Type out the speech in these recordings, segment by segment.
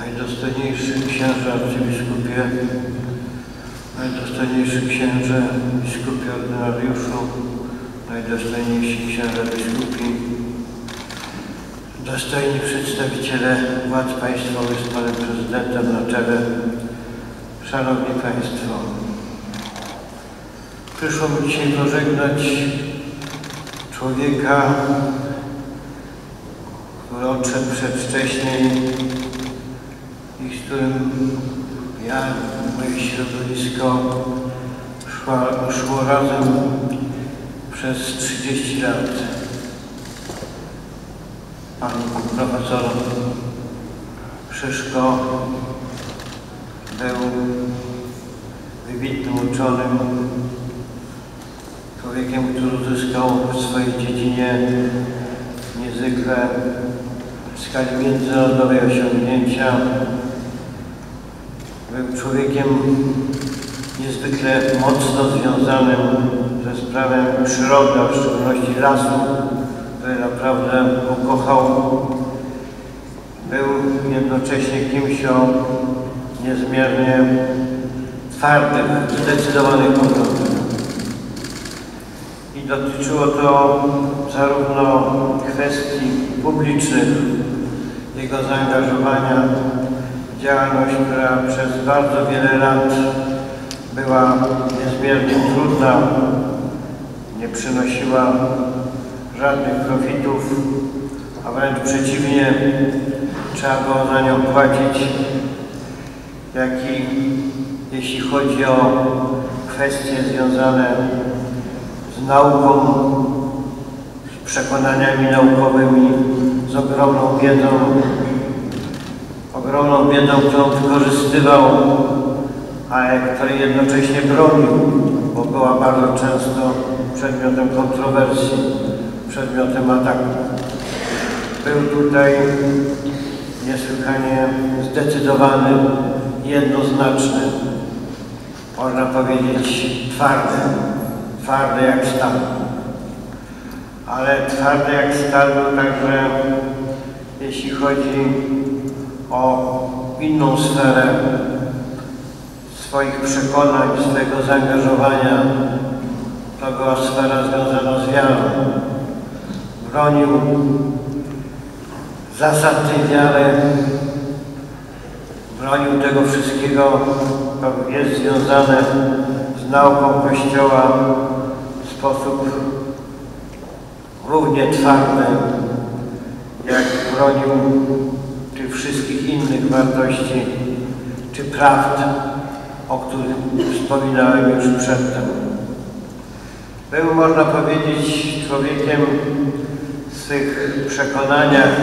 Najdostojniejszy księże arcybiskupie, najdostojniejszy księże biskupie ordynariuszu, najdostojniejsi księże biskupi, dostojni przedstawiciele władz państwowych z panem prezydentem na czele, szanowni państwo. Przyszło mi dzisiaj pożegnać człowieka, który odszedł przedwcześnie i z którym ja i moje środowisko szła, szło razem przez 30 lat. Pan profesor Szyszko był wybitnym uczonym, człowiekiem, który uzyskał w swojej dziedzinie niezwykle w skali międzynarodowej osiągnięcia. Był człowiekiem niezwykle mocno związanym ze sprawą przyrody, a w szczególności lasu, który naprawdę ukochał. Był jednocześnie kimś o niezmiernie twardych, zdecydowanych poglądach. I dotyczyło to zarówno kwestii publicznych, jego zaangażowania w działalność, która przez bardzo wiele lat była niezmiernie trudna, nie przynosiła żadnych profitów, a wręcz przeciwnie, trzeba było za nią płacić, jak i jeśli chodzi o kwestie związane nauką, z przekonaniami naukowymi, z ogromną wiedzą, ogromną wiedzą, którą wykorzystywał, ale której jednocześnie bronił, bo była bardzo często przedmiotem kontrowersji, przedmiotem ataku. Był tutaj niesłychanie zdecydowany, jednoznaczny, można powiedzieć twardy, twardy jak stal. Ale twardy jak stal był także, jeśli chodzi o inną sferę swoich przekonań, swojego zaangażowania. To była sfera związana z wiarą. Bronił zasad tej wiary, bronił tego wszystkiego, co jest związane nauką Kościoła w sposób równie twardy, jak bronił tych wszystkich innych wartości czy prawd, o których wspominałem już przedtem. Był, można powiedzieć, człowiekiem w swych przekonaniach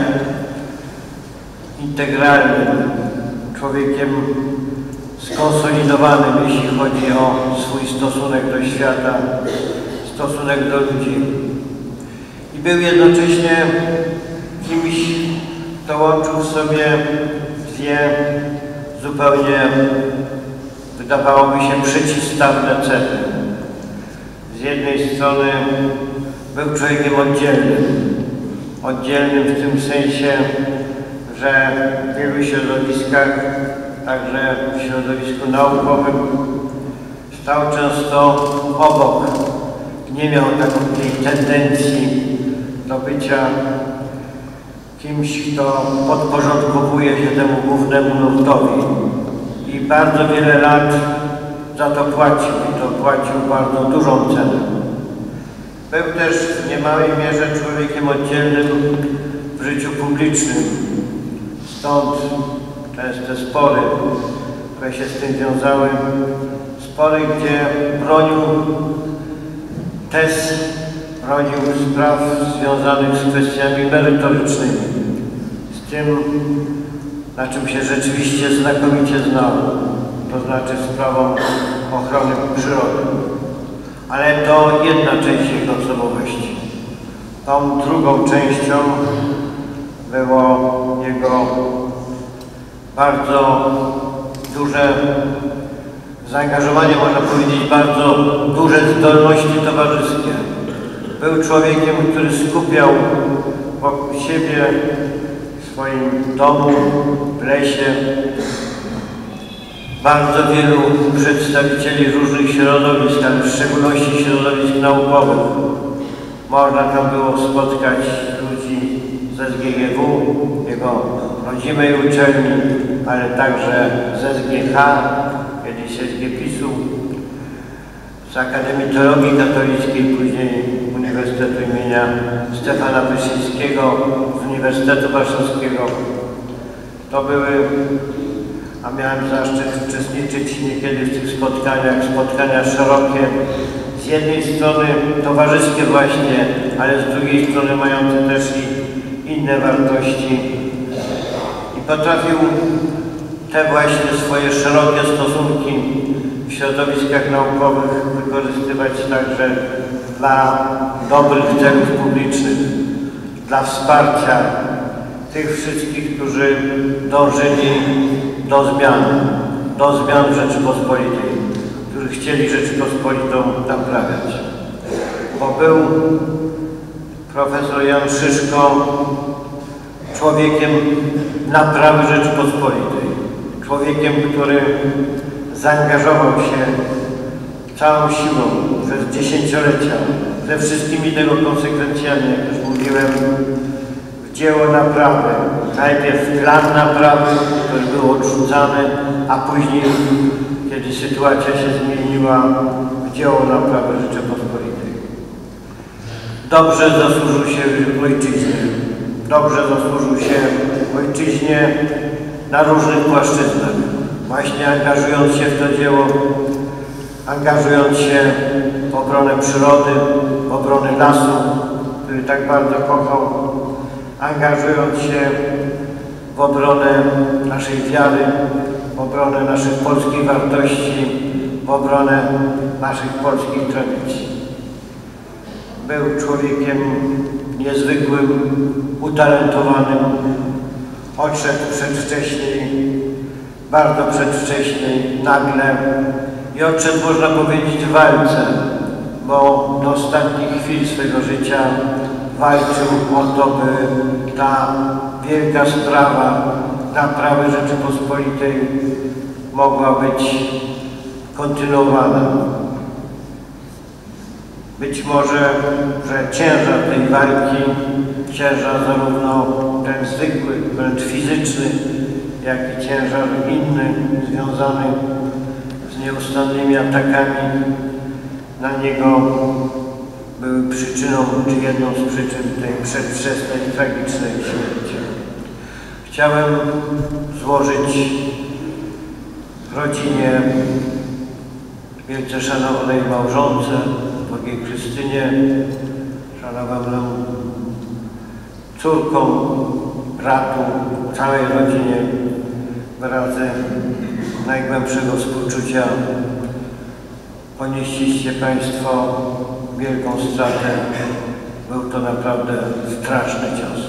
integralnym, człowiekiem skonsolidowanym, jeśli chodzi o swój stosunek do świata, stosunek do ludzi. I był jednocześnie kimś, kto łączył w sobie dwie zupełnie, wydawałoby się, przeciwstawne cechy. Z jednej strony był człowiekiem oddzielnym, oddzielnym w tym sensie, że w wielu środowiskach, także w środowisku naukowym, stał często obok. Nie miał takiej tendencji do bycia kimś, kto podporządkowuje się temu głównemu nurtowi. I bardzo wiele lat za to płacił i to płacił bardzo dużą cenę. Był też w niemałej mierze człowiekiem oddzielnym w życiu publicznym. Stąd częste spory, które się z tym wiązały. Spory, gdzie bronił tez, bronił spraw związanych z kwestiami merytorycznymi. Z tym, na czym się rzeczywiście znakomicie znał, to znaczy sprawą ochrony przyrody. Ale to jedna część jego osobowości. Tą drugą częścią było jego bardzo duże zaangażowanie, można powiedzieć, bardzo duże zdolności towarzyskie. Był człowiekiem, który skupiał wokół siebie w swoim domu, w lesie bardzo wielu przedstawicieli różnych środowisk, ale w szczególności środowisk naukowych. Można tam było spotkać ludzi ze SGGW, jego rodzimej uczelni, ale także z SGH, kiedyś SGPiS-u, z Akademii Teologii Katolickiej, później Uniwersytetu imienia Stefana Wyszyńskiego, z Uniwersytetu Warszawskiego. To były, a miałem zaszczyt uczestniczyć niekiedy w tych spotkaniach, spotkania szerokie, z jednej strony towarzyskie właśnie, ale z drugiej strony mające też i inne wartości. I potrafił te właśnie swoje szerokie stosunki w środowiskach naukowych wykorzystywać także dla dobrych celów publicznych, dla wsparcia tych wszystkich, którzy dążyli do zmian, do zmian Rzeczypospolitej, którzy chcieli Rzeczypospolitą naprawiać. Bo był profesor Jan Szyszko człowiekiem naprawy Rzeczypospolitej, człowiekiem, który zaangażował się całą siłą przez dziesięciolecia, ze wszystkimi tego konsekwencjami, jak już mówiłem, w dzieło naprawy. Najpierw plan naprawy, który był odrzucany, a później, kiedy sytuacja się zmieniła, w dzieło naprawy Rzeczypospolitej. Dobrze zasłużył się ojczyźnie. Dobrze zasłużył się ojczyźnie na różnych płaszczyznach. Właśnie angażując się w to dzieło, angażując się w obronę przyrody, w obronę lasu, który tak bardzo kochał, angażując się w obronę naszej wiary, w obronę naszych polskich wartości, w obronę naszych polskich tradycji. Był człowiekiem niezwykłym, utalentowanym, odszedł przedwcześnie, bardzo przedwcześnie, nagle i odszedł, można powiedzieć, w walce, bo do ostatnich chwil swego życia walczył o to, by ta wielka sprawa naprawy Rzeczypospolitej mogła być kontynuowana. Być może, że ciężar tej walki, ciężar zarówno ten zwykły, wręcz fizyczny, jak i ciężar inny, związany z nieustannymi atakami na niego były przyczyną, czy jedną z przyczyn tej przedwczesnej, tragicznej śmierci. Chciałem złożyć rodzinie wielce szanownej małżonce, drogiej Krystynie, szanowaną córką, bratu, całej rodzinie wyrazy najgłębszego współczucia. Ponieśliście Państwo wielką stratę. Był to naprawdę straszny cios.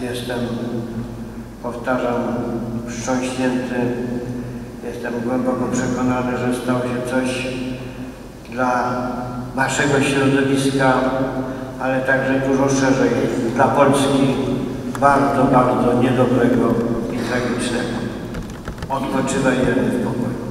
Jestem, powtarzam, wstrząśnięty. Jestem głęboko przekonany, że stało się coś dla naszego środowiska, ale także dużo szerzej dla Polski bardzo, bardzo niedobrego i tragicznego. Odpoczywaj w pokoju.